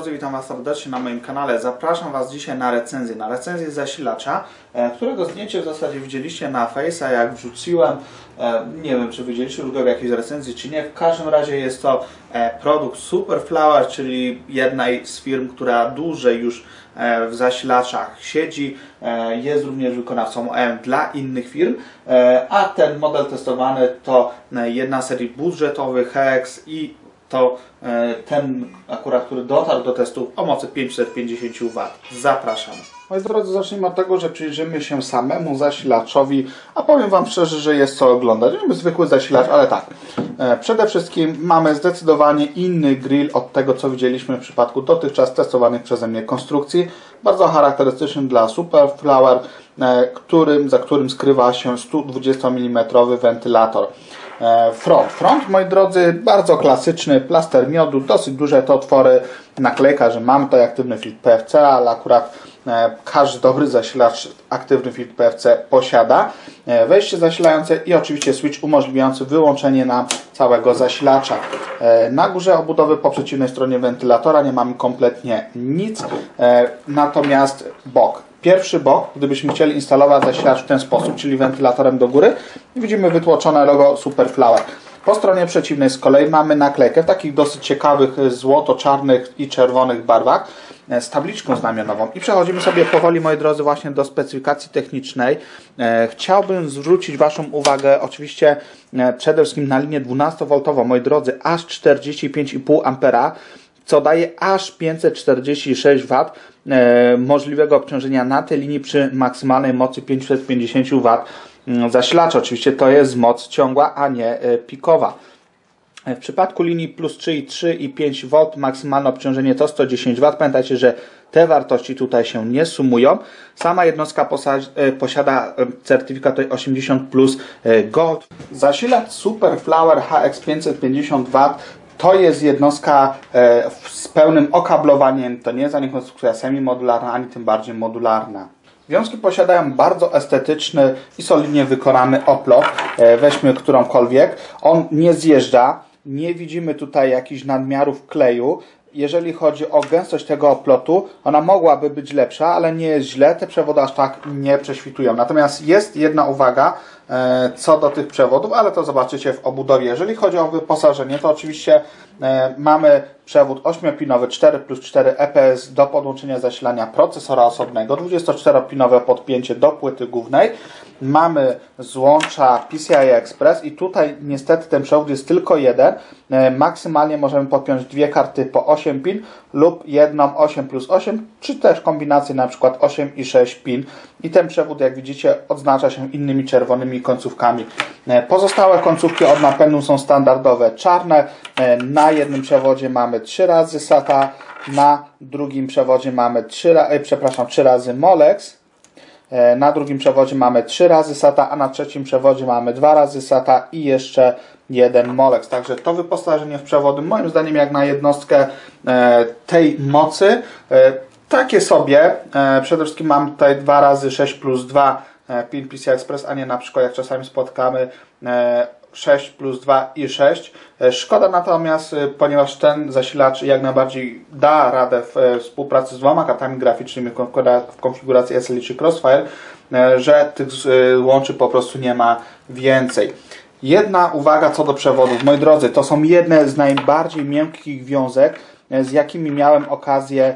Drodzy, witam Was serdecznie na moim kanale. Zapraszam Was dzisiaj na recenzję, na recenzję zasilacza, e, którego zdjęcie w zasadzie widzieliście na Face'a, jak wrzuciłem. E, Nie wiem, czy widzieliście już go w jakiejś recenzji, czy nie. W każdym razie jest to e, produkt Superflower, czyli jednej z firm, która dłużej już w zasilaczach siedzi. Jest również wykonawcą OEM dla innych firm, a ten model testowany to jedna serii budżetowych HEX i to e, ten akurat, który dotarł do testu o mocy 550 W. Zapraszam. Moi drodzy, zacznijmy od tego, że przyjrzymy się samemu zasilaczowi, a powiem Wam szczerze, że jest co oglądać. Niby zwykły zasilacz, ale tak. E, Przede wszystkim mamy zdecydowanie inny grill od tego, co widzieliśmy w przypadku dotychczas testowanych przeze mnie konstrukcji. Bardzo charakterystyczny dla Superflower, e, którym, za którym skrywa się 120 mm wentylator. E, Front. Front, moi drodzy, bardzo klasyczny, plaster miodu, dosyć duże te otwory, naklejka, że mam tutaj aktywny filtr PFC, ale akurat e, każdy dobry zasilacz aktywny filtr PFC posiada. E, Wejście zasilające i oczywiście switch umożliwiający wyłączenie nam całego zasilacza. Na górze obudowy po przeciwnej stronie wentylatora nie mamy kompletnie nic, natomiast bok. Pierwszy bok, gdybyśmy chcieli instalować zasilacz w ten sposób, czyli wentylatorem do góry, widzimy wytłoczone logo Superflower. Po stronie przeciwnej z kolei mamy naklejkę w takich dosyć ciekawych y, złoto-czarnych i czerwonych barwach e, z tabliczką znamionową. I przechodzimy sobie powoli, moi drodzy, właśnie do specyfikacji technicznej. E, Chciałbym zwrócić Waszą uwagę oczywiście e, przede wszystkim na linię 12V, moi drodzy, aż 45,5 ampera co daje aż 546 W e, możliwego obciążenia na tej linii przy maksymalnej mocy 550 W mm, zasilacza. Oczywiście to jest moc ciągła, a nie e, pikowa. W przypadku linii plus 3 i 3 i 5 V maksymalne obciążenie to 110 W. Pamiętajcie, że te wartości tutaj się nie sumują. Sama jednostka e, posiada e, certyfikat 80 plus e, Gold. Zasilacz Superflower HX550W to jest jednostka e, z pełnym okablowaniem. To nie jest ani konstrukcja semi-modularna, ani tym bardziej modularna. Wiązki posiadają bardzo estetyczny i solidnie wykonany oplot. E, Weźmy którąkolwiek. On nie zjeżdża. Nie widzimy tutaj jakichś nadmiarów kleju. Jeżeli chodzi o gęstość tego oplotu, ona mogłaby być lepsza, ale nie jest źle. Te przewody aż tak nie prześwitują. Natomiast jest jedna uwaga co do tych przewodów, ale to zobaczycie w obudowie. Jeżeli chodzi o wyposażenie, to oczywiście e, mamy przewód 8-pinowy 4 plus 4 EPS do podłączenia zasilania procesora osobnego, 24-pinowe podpięcie do płyty głównej. Mamy złącza PCI Express i tutaj niestety ten przewód jest tylko jeden. E, Maksymalnie możemy podpiąć dwie karty po 8 pin lub jedną 8 plus 8, czy też kombinację na przykład 8 i 6 pin. I ten przewód, jak widzicie, odznacza się innymi czerwonymi końcówkami. E, Pozostałe końcówki od napędu są standardowe, czarne. E, Na jednym przewodzie mamy 3 razy SATA, na drugim przewodzie mamy 3, ra- e, przepraszam, 3 razy Molex. Na drugim przewodzie mamy 3 razy SATA, a na trzecim przewodzie mamy 2 razy SATA i jeszcze jeden Molex. Także to wyposażenie w przewody, moim zdaniem, jak na jednostkę tej mocy, takie sobie. Przede wszystkim mam tutaj 2 razy 6 plus 2 e, pin PCI Express, a nie na przykład jak czasami spotkamy e, 6 plus 2 i 6. E, Szkoda natomiast, e, ponieważ ten zasilacz jak najbardziej da radę w e, współpracy z dwoma kartami graficznymi w konfigura- w konfiguracji SLI czy Crossfire, e, że tych e, łączy po prostu nie ma więcej. Jedna uwaga co do przewodów. Moi drodzy, to są jedne z najbardziej miękkich wiązek, e, z jakimi miałem okazję e,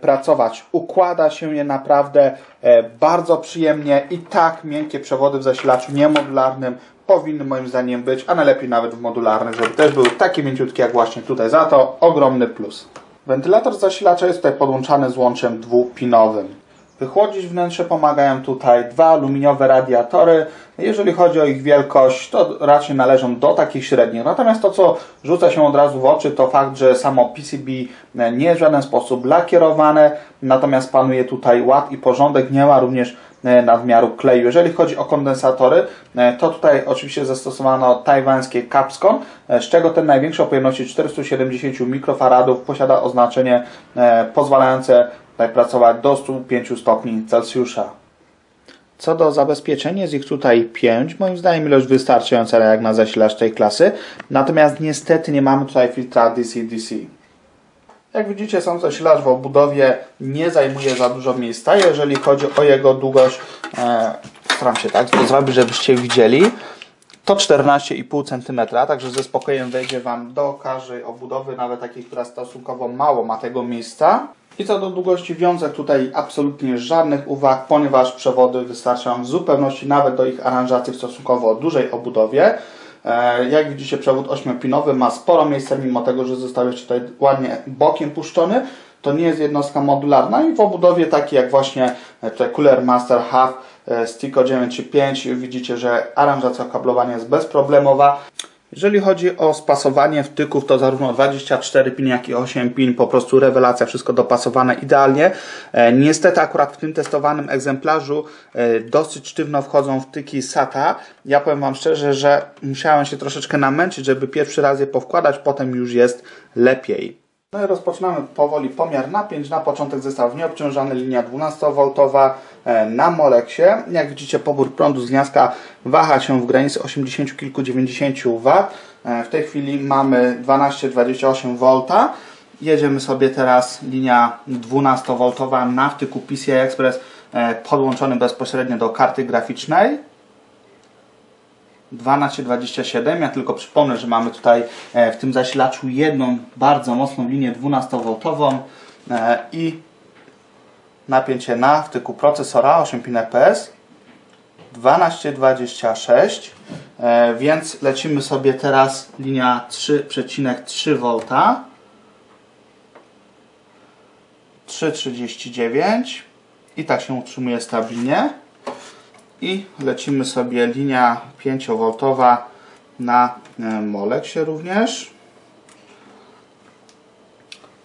pracować. Układa się je naprawdę e, bardzo przyjemnie i tak miękkie przewody w zasilaczu niemodularnym powinny moim zdaniem być, a najlepiej nawet w modularnych, żeby też były takie mięciutkie jak właśnie tutaj. Za to ogromny plus. Wentylator zasilacza jest tutaj podłączany z łączem dwupinowym. Wychłodzić wnętrze pomagają tutaj dwa aluminiowe radiatory. Jeżeli chodzi o ich wielkość, to raczej należą do takich średnich. Natomiast to, co rzuca się od razu w oczy, to fakt, że samo PCB nie jest w żaden sposób lakierowane, natomiast panuje tutaj ład i porządek. Nie ma również e, nadmiaru kleju. Jeżeli chodzi o kondensatory, e, to tutaj oczywiście zastosowano tajwańskie Capscom, e, z czego ten największy o pojemności 470 mikrofaradów posiada oznaczenie pozwalające tutaj pracować do 105 stopni Celsjusza. Co do zabezpieczenia, jest ich tutaj 5. Moim zdaniem ilość wystarczająca jak na zasilacz tej klasy. Natomiast niestety nie mamy tutaj filtra DC-DC. Jak widzicie, sam zasilacz w obudowie nie zajmuje za dużo miejsca. Jeżeli chodzi o jego długość, e, staram się tak zrobić, żebyście widzieli, to 14,5 cm, także ze spokojem wejdzie Wam do każdej obudowy, nawet takiej, która stosunkowo mało ma tego miejsca. I co do długości wiązek, tutaj absolutnie żadnych uwag, ponieważ przewody wystarczą w zupełności nawet do ich aranżacji w stosunkowo dużej obudowie. E, Jak widzicie, przewód 8-pinowy ma sporo miejsca, mimo tego, że został jeszcze tutaj ładnie bokiem puszczony. To nie jest jednostka modularna i w obudowie takiej jak właśnie e, tutaj Cooler Master Half e, Stico 935 widzicie, że aranżacja kablowania jest bezproblemowa. Jeżeli chodzi o spasowanie wtyków, to zarówno 24 pin, jak i 8 pin, po prostu rewelacja, wszystko dopasowane idealnie. E, niestety akurat w tym testowanym egzemplarzu e, dosyć sztywno wchodzą wtyki SATA. Ja powiem Wam szczerze, że musiałem się troszeczkę namęczyć, żeby pierwszy raz je powkładać, potem już jest lepiej. No i rozpoczynamy powoli pomiar napięć. Na początek zestaw nieobciążany, linia 12V e, na Molexie. Jak widzicie pobór prądu z gniazdka waha się w granicy 80 kilku 90 W. E, W tej chwili mamy 12-28 V. Jedziemy sobie teraz linia 12V na wtyku PCI Express e, podłączony bezpośrednio do karty graficznej. 1227. Ja tylko przypomnę, że mamy tutaj e, w tym zasilaczu jedną bardzo mocną linię 12V e, i napięcie na wtyku procesora 8 pin EPS 1226 e, więc lecimy sobie teraz linia 3,3V 3,39 i tak się utrzymuje stabilnie. I lecimy sobie linia 5V na e, Molexie również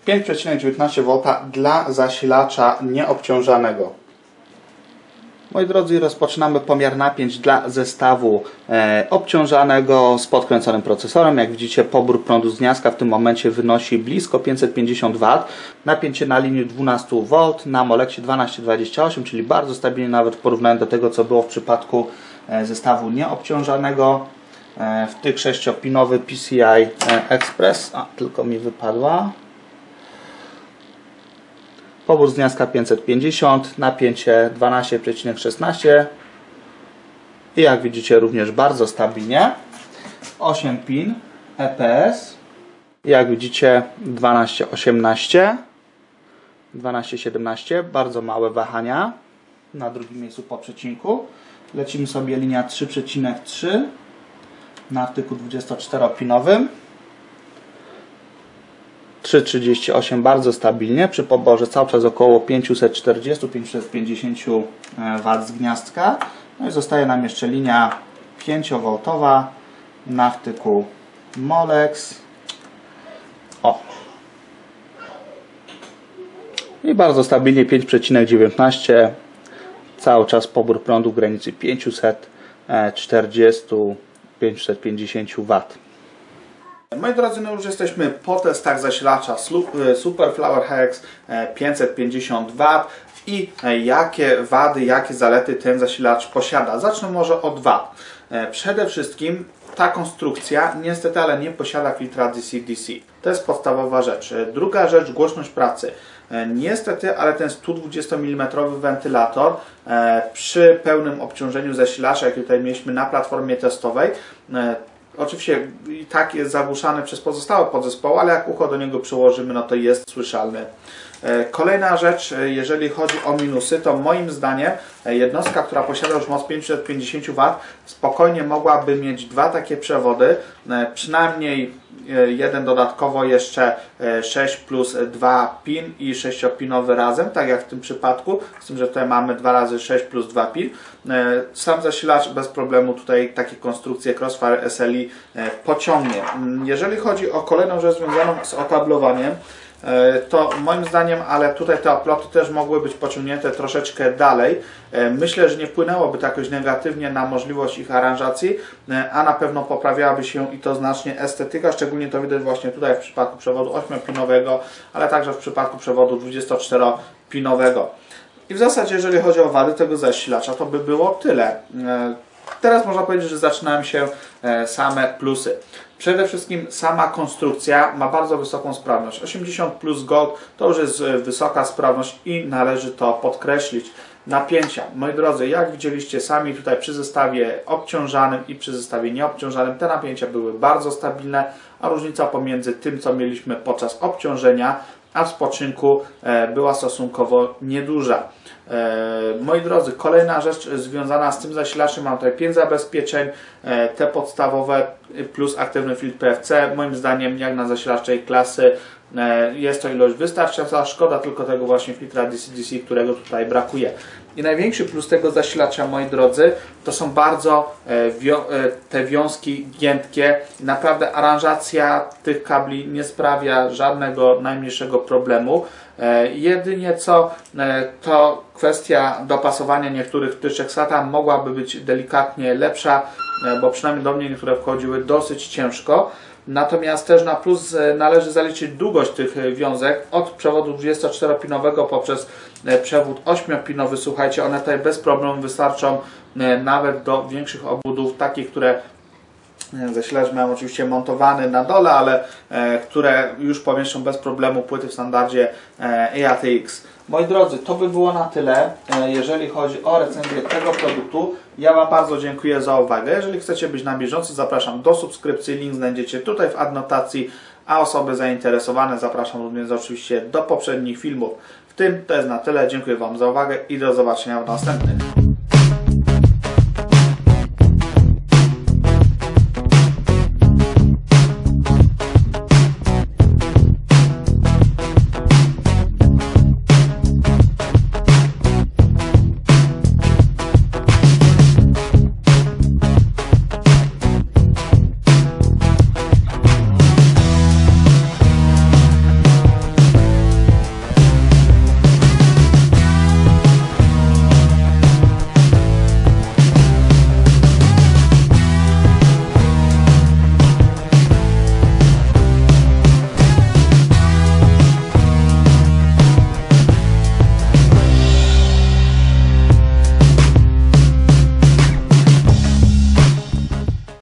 5,19V dla zasilacza nieobciążanego Moi drodzy, rozpoczynamy pomiar napięć dla zestawu e, obciążanego z podkręconym procesorem. Jak widzicie, pobór prądu z gniazdka w tym momencie wynosi blisko 550 W. Napięcie na linii 12V, na Molexie 1228, czyli bardzo stabilnie nawet w porównaniu do tego, co było w przypadku e, zestawu nieobciążanego. E, w tych 6-pinowy PCI e, Express, a tylko mi wypadła. Pobór z gniazdka 550, napięcie 12,16 i jak widzicie również bardzo stabilnie. 8 pin EPS. Jak widzicie 12,18 12,17 bardzo małe wahania na drugim miejscu po przecinku. Lecimy sobie linia 3,3 na wtyku 24-pinowym. 3,38 bardzo stabilnie przy poborze cały czas około 540-550 W z gniazdka. No i zostaje nam jeszcze linia 5V na wtyku Molex. O. I bardzo stabilnie 5,19 cały czas pobór prądu w granicy 540-550 W. Moi drodzy, no już jesteśmy po testach zasilacza e, Super Flower Hex e, 550 W i e, jakie wady, jakie zalety ten zasilacz posiada. Zacznę może od wad. E, Przede wszystkim ta konstrukcja niestety, ale nie posiada filtra DC-DC. To jest podstawowa rzecz. E, Druga rzecz, głośność pracy. E, Niestety, ale ten 120 mm wentylator e, przy pełnym obciążeniu zasilacza, jaki tutaj mieliśmy na platformie testowej, e, Oczywiście i tak jest zagłuszany przez pozostałe podzespoły, ale jak ucho do niego przyłożymy, no to jest słyszalny. E, Kolejna rzecz, e, jeżeli chodzi o minusy, to moim zdaniem e, jednostka, która posiada już moc 550 W, spokojnie mogłaby mieć dwa takie przewody, przynajmniej jeden dodatkowo jeszcze e, 6 plus 2 pin i 6-pinowy razem, tak jak w tym przypadku, z tym, że tutaj mamy 2 razy 6 plus 2 pin. Sam zasilacz bez problemu tutaj takie konstrukcje Crossfire SLI pociągnie. Mm, Jeżeli chodzi o kolejną rzecz związaną z okablowaniem, to moim zdaniem, ale tutaj te oploty też mogły być pociągnięte troszeczkę dalej. E, Myślę, że nie wpłynęłoby to jakoś negatywnie na możliwość ich aranżacji, e, a na pewno poprawiałaby się i to znacznie estetyka, szczególnie to widać właśnie tutaj w przypadku przewodu 8-pinowego, ale także w przypadku przewodu 24-pinowego. I w zasadzie, jeżeli chodzi o wady tego zasilacza, to by było tyle. Teraz można powiedzieć, że zaczynają się e, same plusy. Przede wszystkim sama konstrukcja ma bardzo wysoką sprawność. 80 plus Gold to już jest e, wysoka sprawność i należy to podkreślić. Napięcia. Moi drodzy, jak widzieliście sami tutaj przy zestawie obciążanym i przy zestawie nieobciążanym, te napięcia były bardzo stabilne, a różnica pomiędzy tym, co mieliśmy podczas obciążenia, a w spoczynku e, była stosunkowo nieduża. E, Moi drodzy, kolejna rzecz związana z tym zasilaczem, mam tutaj 5 zabezpieczeń, e, te podstawowe plus aktywny filtr PFC, moim zdaniem jak na zasilacz tej klasy jest to ilość wystarczająca, szkoda tylko tego właśnie filtra DC-DC, którego tutaj brakuje. I największy plus tego zasilacza, moi drodzy, to są bardzo e, e, te wiązki giętkie. Naprawdę aranżacja tych kabli nie sprawia żadnego najmniejszego problemu. E, Jedynie co e, to kwestia dopasowania niektórych wtyczek SATA mogłaby być delikatnie lepsza, e, bo przynajmniej do mnie niektóre wchodziły dosyć ciężko. Natomiast też na plus e, należy zaliczyć długość tych e, wiązek od przewodu 24-pinowego poprzez e, przewód 8-pinowy. Słuchajcie, one tutaj bez problemu wystarczą nawet do większych obwodów, takich, które Zasilacz miałem oczywiście montowany na dole, ale e, które już pomieszczą bez problemu płyty w standardzie EATX. Moi drodzy, to by było na tyle, e, jeżeli chodzi o recenzję tego produktu. Ja Wam bardzo dziękuję za uwagę. Jeżeli chcecie być na bieżąco, zapraszam do subskrypcji. Link znajdziecie tutaj w adnotacji, a osoby zainteresowane zapraszam również oczywiście do poprzednich filmów. W tym to jest na tyle. Dziękuję Wam za uwagę i do zobaczenia w następnych.